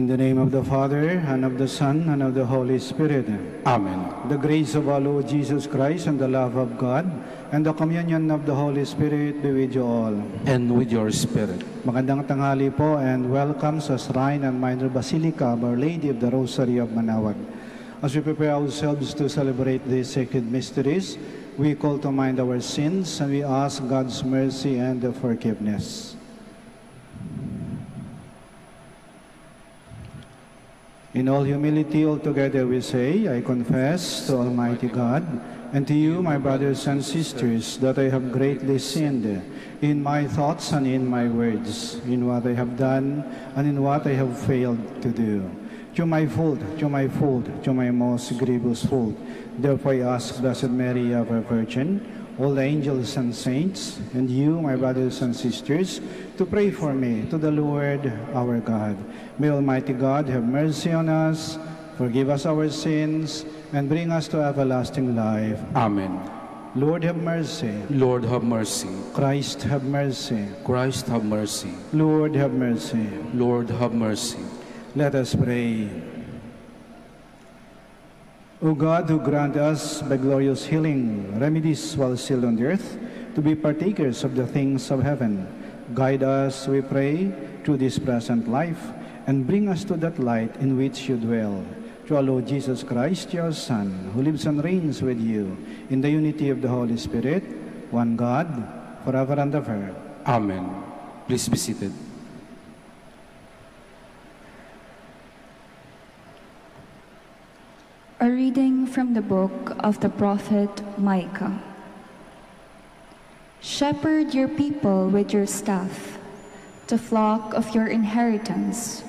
In the name of the Father, and of the Son, and of the Holy Spirit. Amen. The grace of our Lord Jesus Christ, and the love of God, and the communion of the Holy Spirit be with you all. And with your spirit. Magandang tanghali po and welcome sa Shrine and Minor Basilica of Our Lady of the Rosary of Manawag. As we prepare ourselves to celebrate these sacred mysteries, we call to mind our sins and we ask God's mercy and forgiveness. In all humility, altogether we say, I confess to Almighty God and to you, my brothers and sisters, that I have greatly sinned in my thoughts and in my words, in what I have done and in what I have failed to do. To my fault, to my fault, to my most grievous fault. Therefore I ask Blessed Mary, ever Virgin, all the angels and saints, and you, my brothers and sisters, to pray for me to the Lord our God. May Almighty God have mercy on us, forgive us our sins, and bring us to everlasting life. Amen. Lord have mercy. Lord have mercy. Christ have mercy. Christ have mercy. Lord have mercy. Lord have mercy. Let us pray. O God, who grant us by glorious healing remedies while still on the earth, to be partakers of the things of heaven, guide us, we pray, through this present life, and bring us to that light in which you dwell. Through our Lord Jesus Christ, your Son, who lives and reigns with you in the unity of the Holy Spirit, one God, forever and ever. Amen. Please be seated. A reading from the book of the prophet Micah. Shepherd your people with your staff, the flock of your inheritance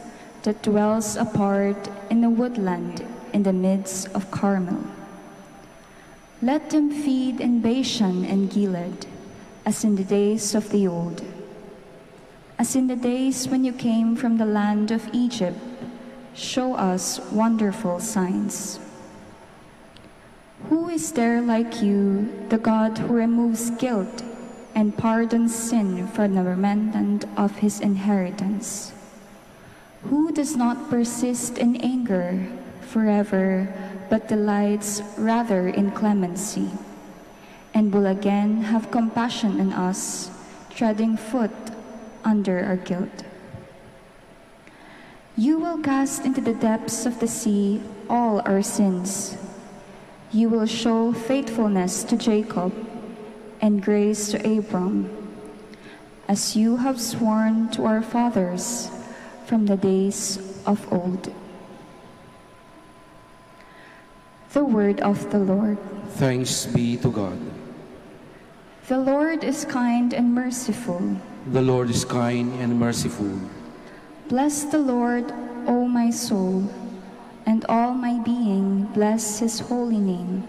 that dwells apart in the woodland in the midst of Carmel. Let them feed in Bashan and Gilead, as in the days of the old, as in the days when you came from the land of Egypt. Show us wonderful signs. Who is there like you, the God who removes guilt and pardons sin from the remnant of his inheritance? Who does not persist in anger forever, but delights rather in clemency, and will again have compassion on us, treading foot under our guilt? You will cast into the depths of the sea all our sins. You will show faithfulness to Jacob and grace to Abraham, as you have sworn to our fathers from the days of old. The word of the Lord. Thanks be to God. The Lord is kind and merciful. The Lord is kind and merciful. Bless the Lord, O my soul, and all my being bless his holy name.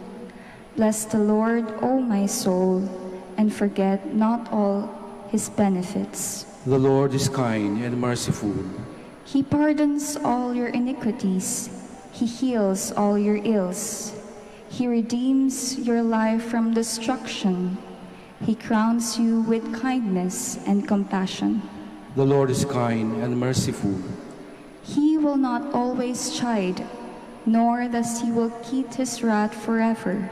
Bless the Lord, O my soul, and forget not all his benefits. The Lord is kind and merciful. He pardons all your iniquities. He heals all your ills. He redeems your life from destruction. He crowns you with kindness and compassion. The Lord is kind and merciful. He will not always chide, nor does he will keep his wrath forever.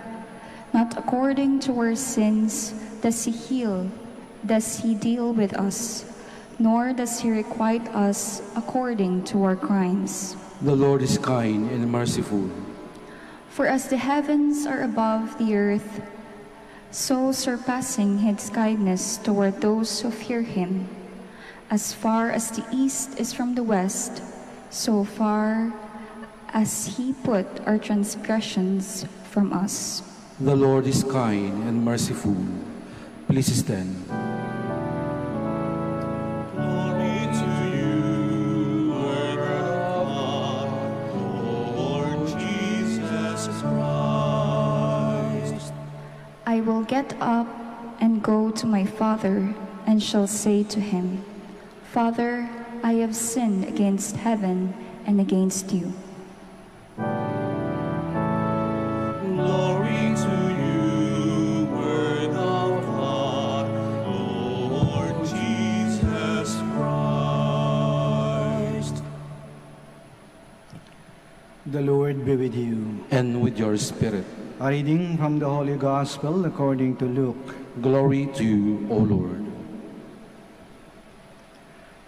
Not according to our sins does he heal, does he deal with us, nor does he requite us according to our crimes. The Lord is kind and merciful. For as the heavens are above the earth, so surpassing his kindness toward those who fear him. As far as the east is from the west, so far as he put our transgressions from us. The Lord is kind and merciful. Please stand. Glory to you, Word of God, Lord Jesus Christ. I will get up and go to my father and shall say to him, Father, I have sinned against heaven and against you. Glory to you, Word of God, Lord Jesus Christ. The Lord be with you. and with your spirit. A reading from the Holy Gospel according to Luke. Glory to you, O Lord.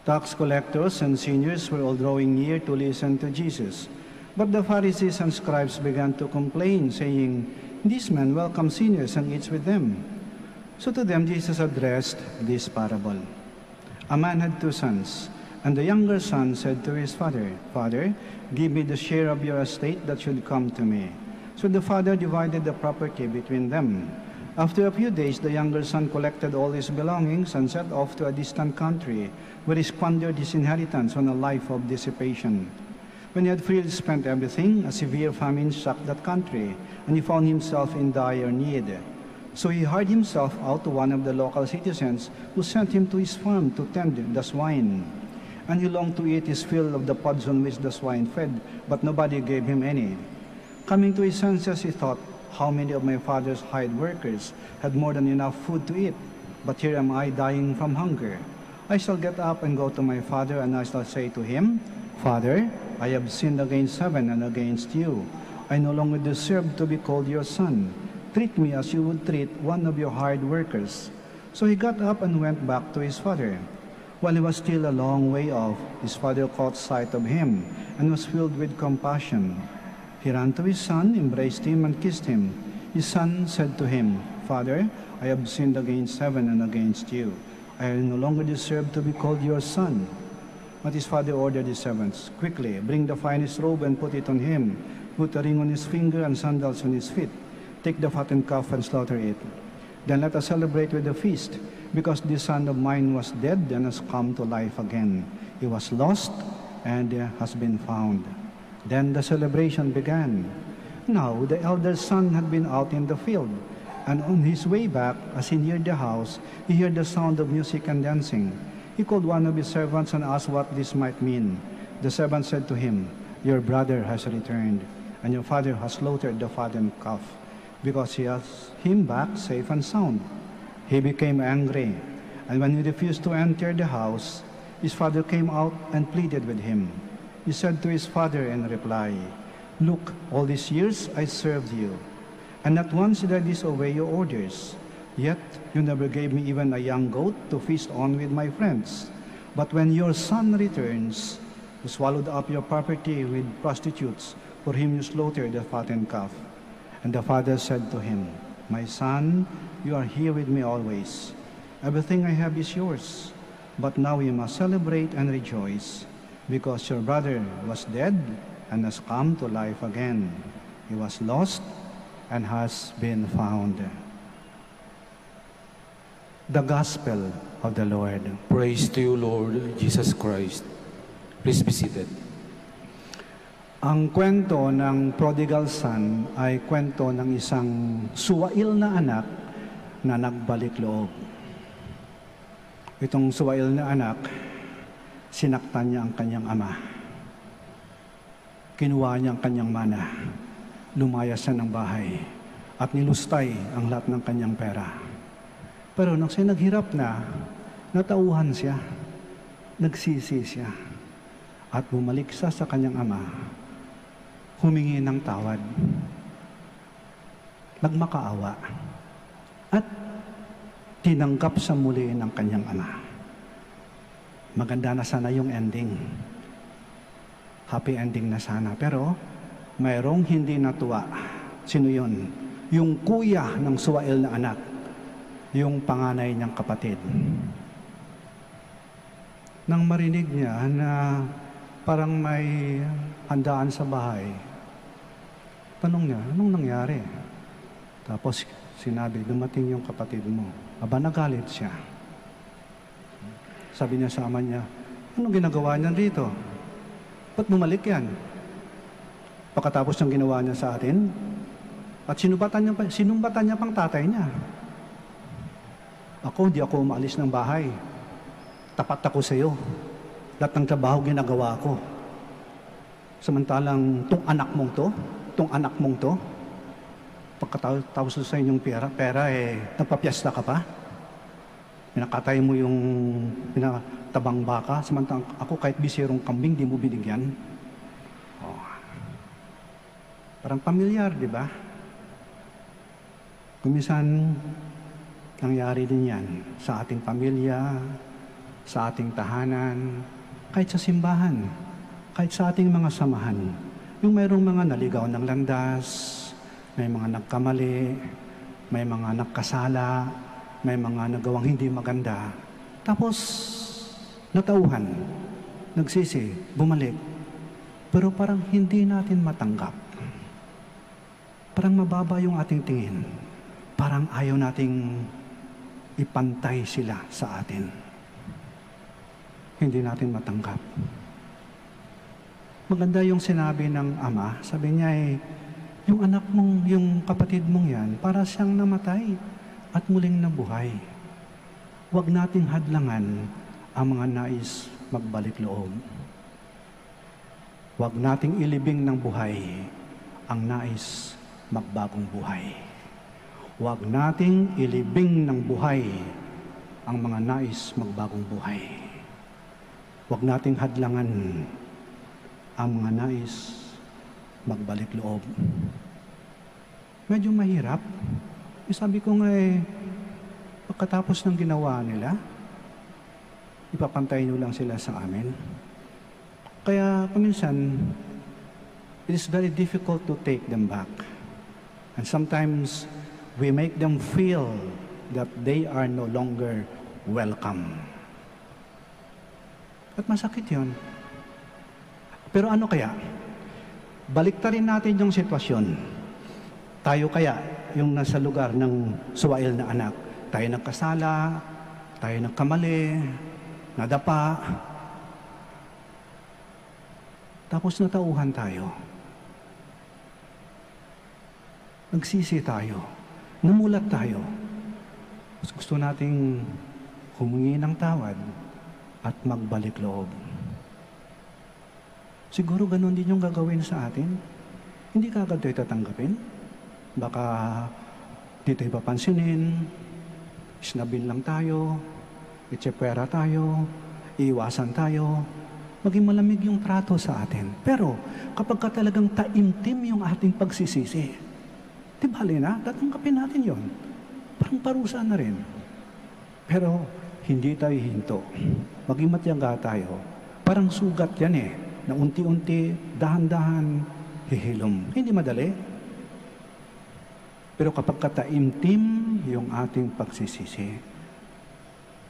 Tax collectors and sinners were all drawing near to listen to Jesus. But the Pharisees and scribes began to complain, saying, This man welcomes sinners and eats with them. So to them Jesus addressed this parable. A man had two sons, and the younger son said to his father, Father, give me the share of your estate that should come to me. So the father divided the property between them. After a few days, the younger son collected all his belongings and set off to a distant country, where he squandered his inheritance on a life of dissipation. When he had freely spent everything, a severe famine struck that country, and he found himself in dire need. So he hired himself out to one of the local citizens, who sent him to his farm to tend the swine. And he longed to eat his fill of the pods on which the swine fed, but nobody gave him any. Coming to his senses, he thought, How many of my father's hired workers had more than enough food to eat? But here am I dying from hunger. I shall get up and go to my father, and I shall say to him, Father, I have sinned against heaven and against you. I no longer deserve to be called your son. Treat me as you would treat one of your hired workers. So he got up and went back to his father. While he was still a long way off, his father caught sight of him and was filled with compassion. He ran to his son, embraced him, and kissed him. His son said to him, Father, I have sinned against heaven and against you. I no longer deserve to be called your son. But his father ordered his servants, Quickly, bring the finest robe and put it on him. Put a ring on his finger and sandals on his feet. Take the fattened calf and slaughter it. Then let us celebrate with a feast, because this son of mine was dead and has come to life again. He was lost and has been found. Then the celebration began. Now the elder son had been out in the field, and on his way back, as he neared the house, he heard the sound of music and dancing. He called one of his servants and asked what this might mean. The servant said to him, Your brother has returned, and your father has slaughtered the fattened calf, because he has him back safe and sound. He became angry, and when he refused to enter the house, his father came out and pleaded with him. He said to his father in reply, Look, all these years I served you, and not once did I disobey your orders. Yet you never gave me even a young goat to feast on with my friends. But when your son returns, you swallowed up your property with prostitutes, for him you slaughtered the fattened calf. And the father said to him, My son, you are here with me always. Everything I have is yours. But now you must celebrate and rejoice, because your brother was dead and has come to life again. He was lost and has been found. The Gospel of the Lord. Praise to you, Lord Jesus Christ. Please be seated. Ang kwento ng prodigal son ay kwento ng isang suwail na anak na nagbalik loob. Itong suwail na anak, sinaktan niya ang kanyang ama. Kinuha niya ang kanyang mana. Lumayas siya ng bahay at nilustay ang lahat ng kanyang pera. Pero nang siya naghirap na, natauhan siya, nagsisi siya, at bumalik siya sa kanyang ama, humingi ng tawad, nagmakaawa, at tinanggap sa muli ng kanyang ama. Maganda na sana yung ending. Happy ending na sana. Pero, mayroong hindi natuwa. Sino yun? Yung kuya ng suwail na anak yung panganay niyang kapatid. Nang marinig niya na parang may handaan sa bahay, tanong niya, anong nangyari? Tapos sinabi, dumating yung kapatid mo. Aba, nagalit siya. Sabi niya sa ama niya, anong ginagawa niya dito? Ba't bumalik yan? Pagkatapos ng ginawa niya sa atin, at sinumbatan niya, sinumbatan niya pang tatay niya. Ako, hindi ako umaalis ng bahay. Tapat ako sa iyo. Lahat ng trabaho ginagawa ko. Samantalang, tong anak mong to, tong anak mong to, pagkatapos sa inyong pera, pera eh, nagpapiesta ka pa? Pinakatay mo yung pinatabang baka, samantalang ako kahit bisirong kambing, di mo binigyan. Oh. Parang pamilyar, di ba? Kumisan, nangyari din yan sa ating pamilya, sa ating tahanan, kahit sa simbahan, kahit sa ating mga samahan. Yung mayroong mga naligaw ng landas, may mga nagkamali, may mga nagkasala, may mga nagawang hindi maganda. Tapos, natauhan, nagsisi, bumalik. Pero parang hindi natin matanggap. Parang mababa yung ating tingin. Parang ayaw nating ipantay sila sa atin. Hindi natin matanggap. Maganda yung sinabi ng ama. Sabi niya eh, yung anak mong, yung kapatid mong yan, para siyang namatay at muling nabuhay. Huwag nating hadlangan ang mga nais magbalik loob. Huwag nating ilibing ng buhay ang nais magbagong buhay. Huwag nating ilibing ng buhay ang mga nais magbagong buhay. Huwag nating hadlangan ang mga nais magbalik loob. Medyo mahirap. Eh, sabi ko nga eh, pagkatapos ng ginawa nila, ipapantay nyo lang sila sa amin. Kaya paminsan, it is very difficult to take them back. And sometimes, we make them feel that they are no longer welcome. At masakit yon. Pero ano kaya? Baliktarin natin yung sitwasyon. Tayo kaya, yung nasa lugar ng suwail na anak, tayo nagkasala, tayo nagkamali, nadapa, tapos natauhan tayo. Nagsisi tayo. Namulat tayo. Mas gusto nating humingi ng tawad at magbalik loob. Siguro ganun din yung gagawin sa atin. Hindi ka agad tatanggapin. Baka dito ipapansinin, isnabin lang tayo, itsepwera tayo, iiwasan tayo, maging malamig yung trato sa atin. Pero kapag ka talagang taimtim yung ating pagsisisi, di bali na, tatanggapin natin yon. Parang parusa na rin. Pero hindi tayo hinto. Maging matyaga tayo. Parang sugat yan eh, na unti-unti, dahan-dahan, hihilom. Hindi madali. Pero kapag kataimtim yung ating pagsisisi,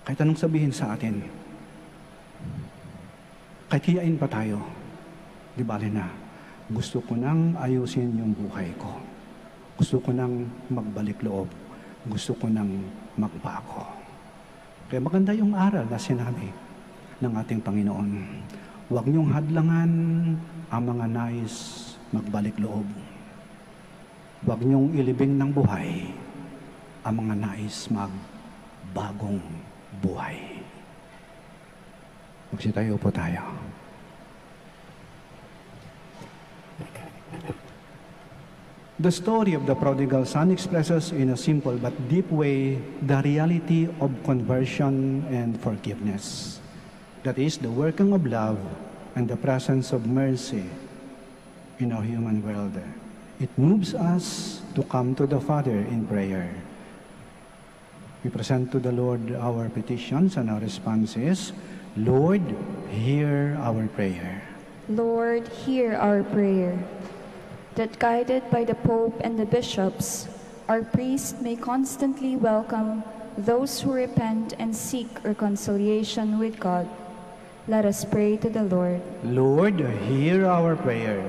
kahit anong sabihin sa atin, kahit hiyain pa tayo, di bali na, gusto ko nang ayusin yung buhay ko. Gusto ko nang magbalik loob. Gusto ko nang magbago. Kaya maganda yung aral na sinabi ng ating Panginoon. Huwag niyong hadlangan ang mga nais magbalik loob. Huwag niyong ilibing ng buhay ang mga nais magbagong buhay. Magsitayo po tayo. The story of the prodigal son expresses in a simple but deep way the reality of conversion and forgiveness. That is, the working of love and the presence of mercy in our human world. It moves us to come to the Father in prayer. We present to the Lord our petitions and our responses. Lord, hear our prayer. Lord, hear our prayer. That guided by the Pope and the bishops, our priests may constantly welcome those who repent and seek reconciliation with God. Let us pray to the Lord. Lord, hear our prayer.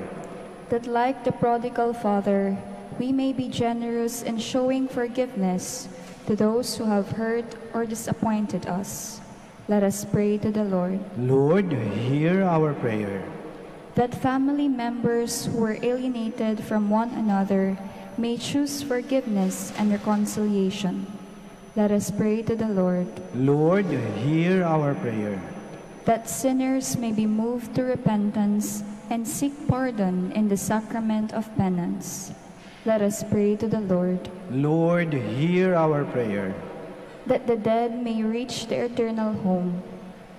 That like the prodigal father, we may be generous in showing forgiveness to those who have hurt or disappointed us. Let us pray to the Lord. Lord, hear our prayer. That family members who were alienated from one another may choose forgiveness and reconciliation. Let us pray to the Lord. Lord, hear our prayer. That sinners may be moved to repentance and seek pardon in the sacrament of penance. Let us pray to the Lord. Lord, hear our prayer. That the dead may reach their eternal home.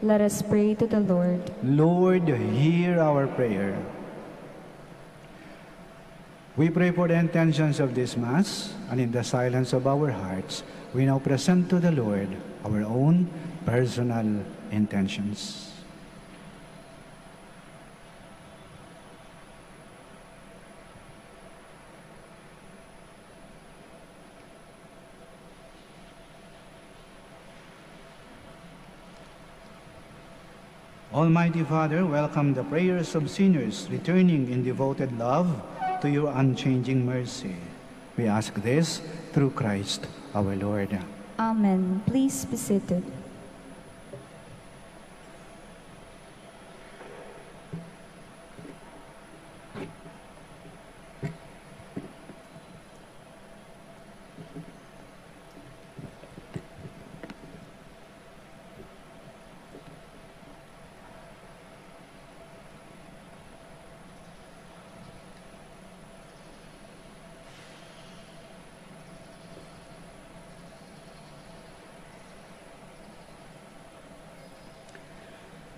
Let us pray to the Lord. Lord, hear our prayer. We pray for the intentions of this Mass, and in the silence of our hearts, we now present to the Lord our own personal intentions. Almighty Father, welcome the prayers of sinners returning in devoted love to your unchanging mercy. We ask this through Christ our Lord. Amen. Please be seated.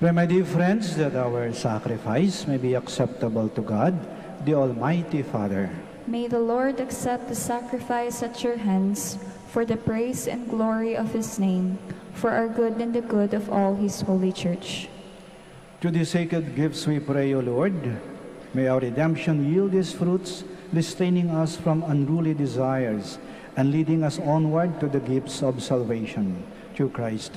Pray, my dear friends, that our sacrifice may be acceptable to God, the Almighty Father. May the Lord accept the sacrifice at your hands for the praise and glory of his name, for our good and the good of all his holy church. To the sacred gifts we pray, O Lord, may our redemption yield its fruits, restraining us from unruly desires and leading us onward to the gifts of salvation. Through Christ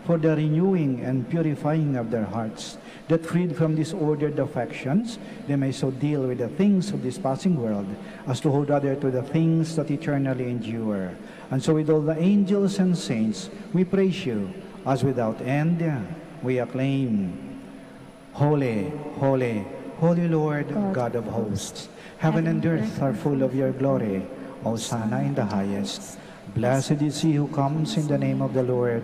for the renewing and purifying of their hearts, that freed from disordered affections, they may so deal with the things of this passing world as to hold other to the things that eternally endure. And so with all the angels and saints, we praise you, as without end we acclaim. Holy, holy, holy Lord, God God of hosts, heaven and earth are full of your glory. Hosanna in the highest. Blessed is he who comes in the name of the Lord.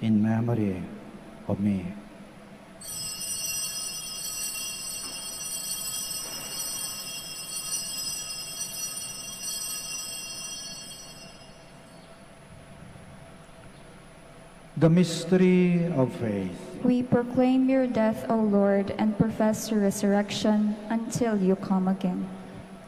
in memory of me. The mystery of faith. We proclaim your death, O Lord, and profess your resurrection until you come again.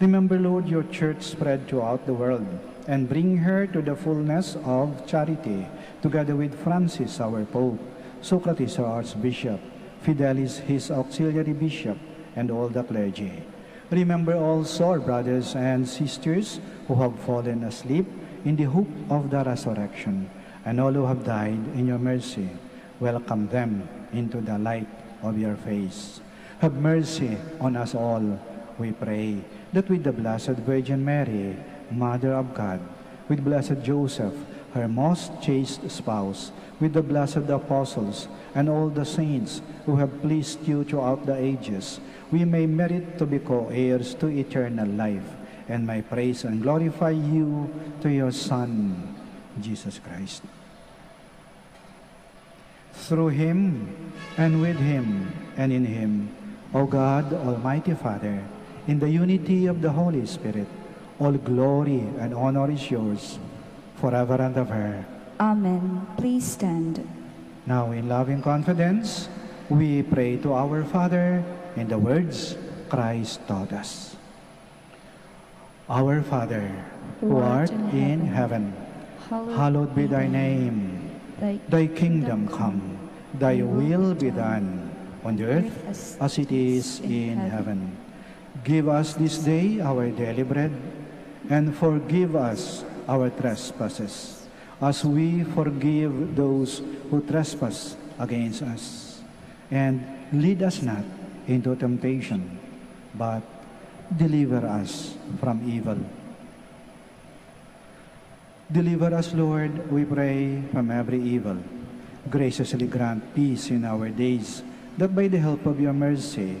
Remember, Lord, your church spread throughout the world, and bring her to the fullness of charity, together with Francis, our Pope, Socrates, our Archbishop, Fidelis, his auxiliary bishop, and all the clergy. Remember also our brothers and sisters who have fallen asleep in the hope of the resurrection, and all who have died in your mercy. Welcome them into the light of your face. Have mercy on us all, we pray, that with the Blessed Virgin Mary, Mother of God, with Blessed Joseph, her most chaste spouse, with the blessed apostles, and all the saints who have pleased you throughout the ages, we may merit to be co-heirs to eternal life, and may praise and glorify you to your Son, Jesus Christ. Through him, and with him, and in him, O God, Almighty Father, in the unity of the Holy Spirit, all glory and honor is yours, forever and ever. Amen. Please stand. Now, in loving confidence, we pray to our Father in the words Christ taught us. Our Father, who art in heaven, hallowed be thy name. Thy kingdom come, thy will be done, on the earth as it is in heaven. Give us this day our daily bread, and forgive us our trespasses, as we forgive those who trespass against us. And lead us not into temptation, but deliver us from evil. Deliver us, Lord, we pray, from every evil. Graciously grant peace in our days, that by the help of your mercy,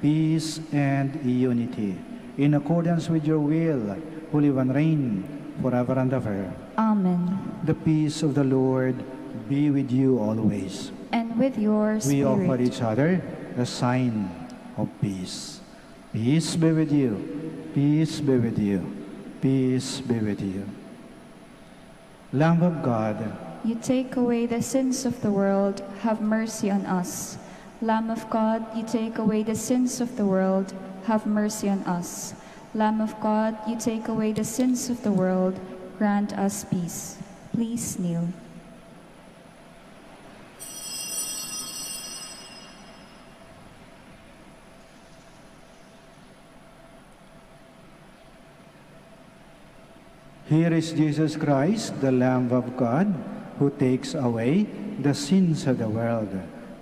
peace and unity, in accordance with your will, who live and reign forever and ever. Amen. The peace of the Lord be with you always. And with your We offer each other the sign of peace. Peace be with you. Peace be with you. Peace be with you. Lamb of God, You take away the sins of the world, have mercy on us. Lamb of God, you take away the sins of the world, have mercy on us. Lamb of God, you take away the sins of the world, grant us peace. Please kneel. here is Jesus Christ, the Lamb of God, who takes away the sins of the world.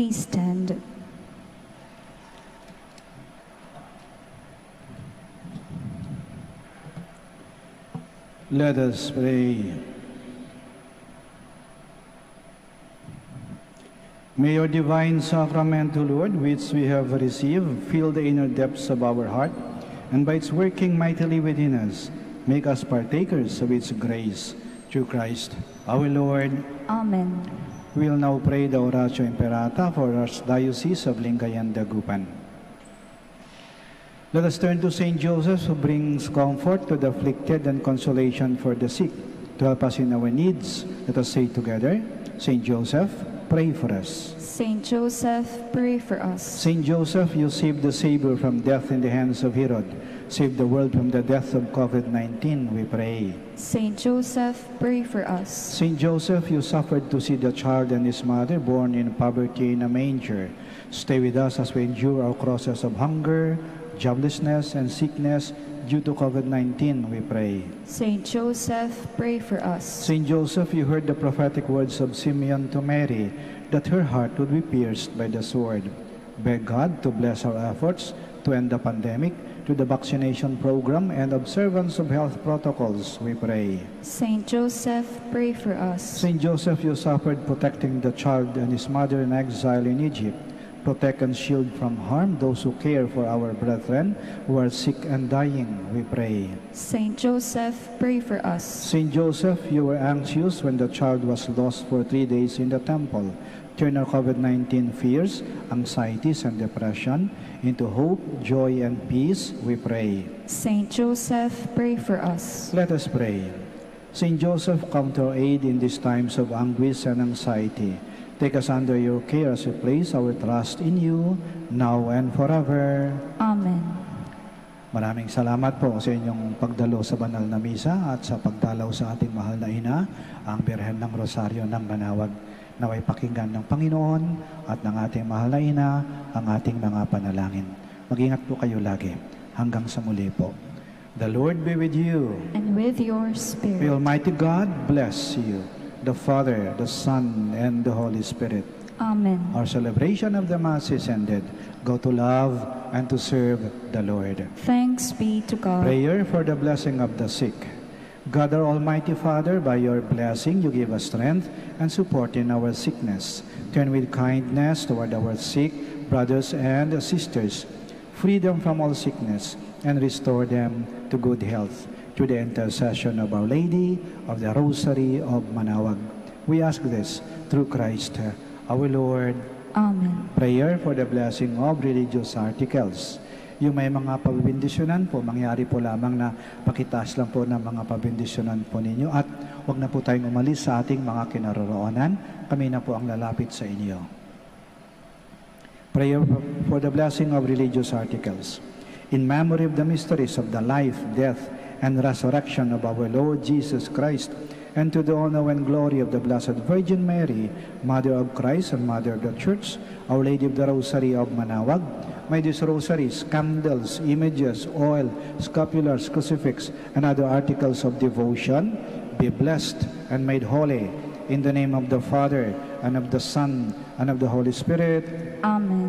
Please stand. Let us pray. May your divine sacrament, O Lord, which we have received, fill the inner depths of our heart, and by its working mightily within us, make us partakers of its grace. Through Christ our Lord. Amen. We will now pray the Oratio Imperata for our Diocese of Lingayen Dagupan. Let us turn to Saint Joseph who brings comfort to the afflicted and consolation for the sick. To help us in our needs, let us say together, Saint Joseph, pray for us. Saint Joseph, pray for us. Saint Joseph, you saved the Savior from death in the hands of Herod. Save the world from the death of COVID-19, we pray. Saint Joseph, pray for us. Saint Joseph, you suffered to see the child and his mother born in poverty in a manger. Stay with us as we endure our crosses of hunger, joblessness, and sickness due to COVID-19, we pray. Saint Joseph, pray for us. Saint Joseph, you heard the prophetic words of Simeon to Mary that her heart would be pierced by the sword. Beg God to bless our efforts to end the pandemic to the vaccination program and observance of health protocols, we pray. Saint Joseph, pray for us. Saint Joseph, you suffered protecting the child and his mother in exile in Egypt. Protect and shield from harm those who care for our brethren who are sick and dying, we pray. Saint Joseph, pray for us. Saint Joseph, you were anxious when the child was lost for three days in the temple. Turn our COVID-19 fears, anxieties, and depression into hope, joy, and peace, we pray. Saint Joseph, pray for us. Let us pray. Saint Joseph, come to our aid in these times of anguish and anxiety. Take us under your care as we place our trust in you, now and forever. Amen. Maraming salamat po sa inyong pagdalo sa banal na misa at sa pagdalaw sa ating mahal na ina, ang Birhen ng Rosaryo ng Manawag. Naway pakinggan ng Panginoon at ng ating mahal na ina ang ating mga panalangin. Mag-ingat po kayo lagi. Hanggang sa muli po. The Lord be with you. And with your May spirit. Almighty God bless you, the Father, the Son, and the Holy Spirit. Amen. Our celebration of the Mass is ended. Go to love and to serve the Lord. Thanks be to God. Prayer for the blessing of the sick. God, our Almighty Father, by your blessing, you give us strength and support in our sickness. Turn with kindness toward our sick brothers and sisters. Free them from all sickness and restore them to good health through the intercession of Our Lady of the Rosary of Manawag. We ask this through Christ our Lord. Amen. Prayer for the blessing of religious articles. Yung may mga pabindisyonan po, mangyari po lamang na pakitaas lang po ng mga pabindisyonan po ninyo at huwag na po tayong umalis sa ating mga kinaroroonan. Kami na po ang lalapit sa inyo. Prayer for the blessing of religious articles. In memory of the mysteries of the life, death, and resurrection of our Lord Jesus Christ, and to the honor and glory of the Blessed Virgin Mary, Mother of Christ and Mother of the Church, Our Lady of the Rosary of Manaoag, may these rosaries, candles, images, oil, scapulars, crucifix, and other articles of devotion be blessed and made holy in the name of the Father, and of the Son, and of the Holy Spirit. Amen.